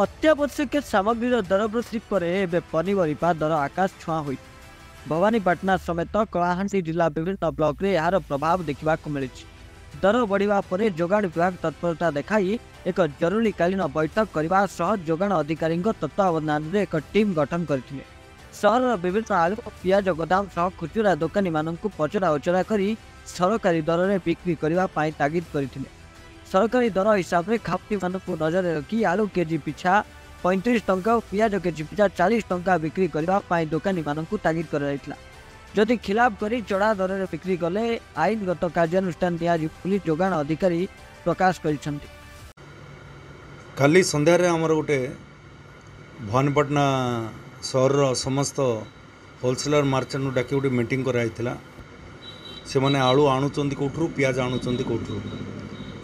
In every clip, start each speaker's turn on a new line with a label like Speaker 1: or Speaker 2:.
Speaker 1: ଅତ୍ୟାବଶ୍ୟକ ସାମଗ୍ରୀର ଦର ବୃଦ୍ଧି ପରେ ଏବେ ପନିପରିବା ଦର ଆକାଶ ଛୁଆଁ ହୋଇଛି ଭବାନୀପାଟଣା ସମେତ କଳାହାଣ୍ଡି ଜିଲ୍ଲା ବିଭିନ୍ନ ବ୍ଲକରେ ଏହାର ପ୍ରଭାବ ଦେଖିବାକୁ ମିଳିଛି ଦର ବଢ଼ିବା ପରେ ଯୋଗାଣ ବିଭାଗ ତତ୍ପରତା ଦେଖାଇ ଏକ ଜରୁରୀକାଳୀନ ବୈଠକ କରିବା ସହ ଯୋଗାଣ ଅଧିକାରୀଙ୍କ ତତ୍ତ୍ୱାବଧାନରେ ଏକ ଟିମ୍ ଗଠନ କରିଥିଲେ ସହରର ବିଭିନ୍ନ ଆଳୁ ଓ ପିଆଜ ଗୋଦାମ ସହ ଖୁଚୁରା ଦୋକାନୀମାନଙ୍କୁ ପଚରା ଉଚରା କରି ସରକାରୀ ଦରରେ ବିକ୍ରି କରିବା ପାଇଁ ତାଗିଦ କରିଥିଲେ सरकारी दर हिसा खापी मजरे रि आलु केजी पिछा पैँतिस टा पिया केजी पिछा चालिस टङा बिक्री गर्ने दोकाी म तागिद गरिदि खिलाफ गरि
Speaker 2: चढा दर बिक्री गइनगत पुलिस दिाण अधिकारी प्रकाश गरिन्छ कि सन्धार गा भवानीपटना सहर समू मिट गराइलालु आउँठ पियाज आउँठु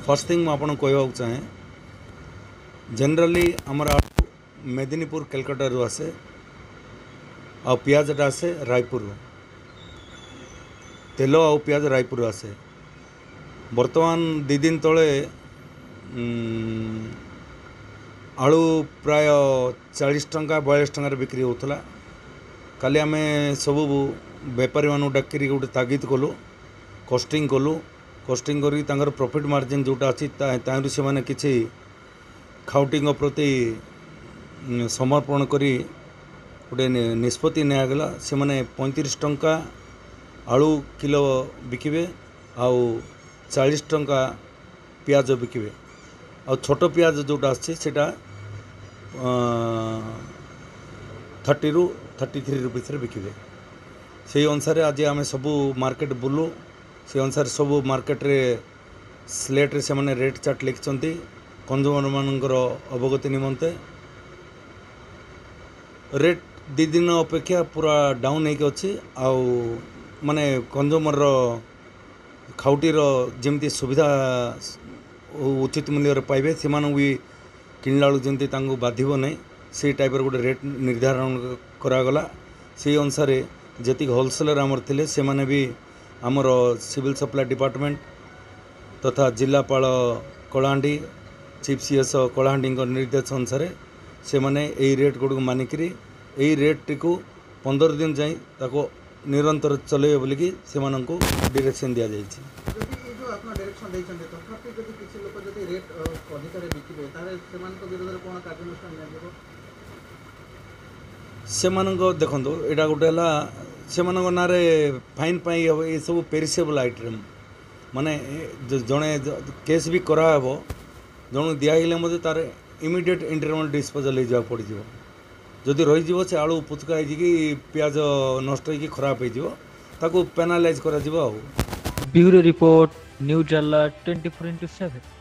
Speaker 2: ફર્સ્ટ થિંગ હું આપણને કહેવાક ચાહેଁ ଜେନେରାଲି ଆମର ମେଦିନୀପୁର କାଲକାଟାରୁ ଆସେ ଆଉ ପିଆଜଟା ଆସେ ରାୟପୁରରୁ ତେଲ ଆଉ ପିଆଜ ରାୟପୁରରୁ ଆସେ ବର୍ତ୍ତମାନ ଦୁଇ ଦିନ ତଳେ ଆଳୁ ପ୍ରାୟ ଚାଳିଶ ଟଙ୍କା ବୟାଳିଶ ଟଙ୍କାରେ ବିକ୍ରି ହେଉଥିଲା କାଲି ଆମେ ସବୁ ବେପାରୀମାନଙ୍କୁ ଡାକିରି ଗୋଟେ ତାଗିଦ କଲୁ କଷ୍ଟିଂ କଲୁ କୋଷ୍ଟିଂ କରି ତାଙ୍କର ପ୍ରଫିଟ୍ ମାର୍ଜିନ୍ ଯେଉଁଟା ଅଛି ତାହିଁରୁ ସେମାନେ କିଛି ଖାଉଟିଙ୍କ ପ୍ରତି ସମର୍ପଣ କରି ଗୋଟେ ନିଷ୍ପତ୍ତି ନିଆଗଲା ସେମାନେ ପଇଁତିରିଶ ଟଙ୍କା ଆଳୁ କିଲୋ ବିକିବେ ଆଉ ଚାଳିଶ ଟଙ୍କା ପିଆଜ ବିକିବେ ଆଉ ଛୋଟ ପିଆଜ ଯେଉଁଟା ଆସିଛି ସେଇଟା थर्टी रु थर्टी थ्री रुपीस बिके से अनुसार आज आम सब मार्केट बुलू ସେ ଅନୁସାରେ ସବୁ ମାର୍କେଟରେ ସ୍ଲେଟରେ ସେମାନେ ରେଟ୍ ଚାର୍ଟ ଲେଖିଛନ୍ତି କଞ୍ଜୁମରମାନଙ୍କର ଅବଗତି ନିମନ୍ତେ ରେଟ୍ ଦୁଇ ଦିନ ଅପେକ୍ଷା ପୁରା ଡାଉନ୍ ହେଇକି ଅଛି ଆଉ ମାନେ କଞ୍ଜୁମରର ଖାଉଟିର ଯେମିତି ସୁବିଧା ଉଚିତ ମୂଲ୍ୟରେ ପାଇବେ ସେମାନଙ୍କୁ ବି କିଣିଲା ବେଳକୁ ଯେମିତି ତାଙ୍କୁ ବାଧିବ ନାହିଁ ସେଇ ଟାଇପ୍ର ଗୋଟେ ରେଟ୍ ନିର୍ଦ୍ଧାରଣ କରାଗଲା ସେଇ ଅନୁସାରେ ଯେତିକି ହୋଲସେଲର୍ ଆମର ଥିଲେ ସେମାନେ ବି ଆମର ସିଭିଲ୍ ସପ୍ଲାଇ ଡିପାର୍ଟମେଣ୍ଟ ତଥା ଜିଲ୍ଲାପାଳ କଳାହାଣ୍ଡି ଚିଫ୍ ସି ଏସ୍ କଳାହାଣ୍ଡିଙ୍କ ନିର୍ଦ୍ଦେଶ ଅନୁସାରେ ସେମାନେ ଏଇ ରେଟ୍ ଗୁଡ଼ିକୁ ମାନିକିରି ଏଇ ରେଟ୍ଟିକୁ ପନ୍ଦର ଦିନ ଯାଇ ତାକୁ ନିରନ୍ତର ଚଲେଇବେ ବୋଲିକି ସେମାନଙ୍କୁ ଡିରେକ୍ସନ୍ ଦିଆଯାଇଛି
Speaker 3: ସେମାନଙ୍କ
Speaker 2: ଦେଖନ୍ତୁ ଏଇଟା ଗୋଟେ ହେଲା से मैंने फाइन ये सब पेरिसेबल आइटम मान जड़े केस भी कराहब जन दिगले मत तार इमिडियेट इंटरमल डिस्पोजल हो पड़ो जदि रही से आलू पुचका पिज नष्ट खराब
Speaker 1: होनालैज कर report news twenty four into seven